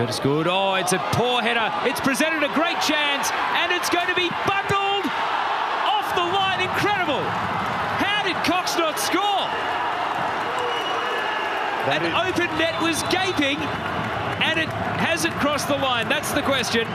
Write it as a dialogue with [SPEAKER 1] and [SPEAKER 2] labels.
[SPEAKER 1] Curtis Good. Oh, it's a poor header. It's presented a great chance, and it's going to be bundled off the line. Incredible. How did Cox not score? An open net was gaping, and it hasn't crossed the line. That's the question.